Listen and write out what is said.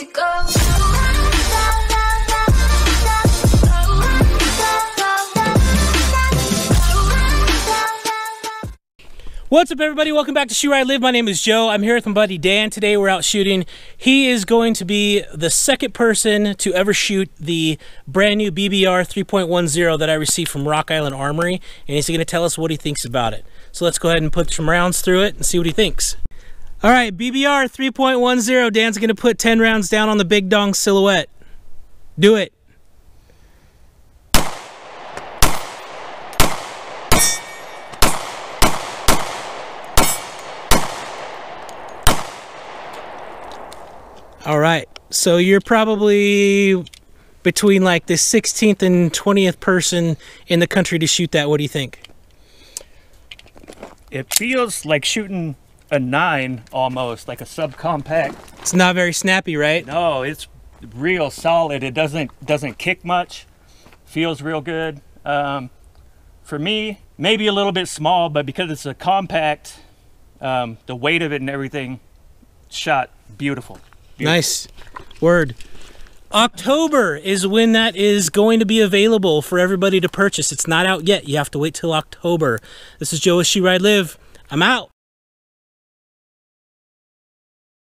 go. What's up, everybody? Welcome back to Shoot Ride Live. My name is Joe. I'm here with my buddy Dan. Today we're out shooting. He is going to be the second person to ever shoot the brand new BBR 3.10 that I received from Rock Island Armory, and he's going to tell us what he thinks about it. So let's go ahead and put some rounds through it and see what he thinks. All right, BBR 3.10. Dan's going to put 10 rounds down on the Big Dong silhouette. Do it. All right. So you're probably between like the 16th and 20th person in the country to shoot that. What do you think? It feels like shooting a nine almost, like a subcompact. It's not very snappy, right? No, it's real solid. It doesn't doesn't kick much. Feels real good. Um, for me, maybe a little bit small, but because it's a compact, um, the weight of it and everything, shot beautiful. beautiful. Nice. Word. October is when that is going to be available for everybody to purchase. It's not out yet. You have to wait till October. This is Joe with Where I Live. I'm out.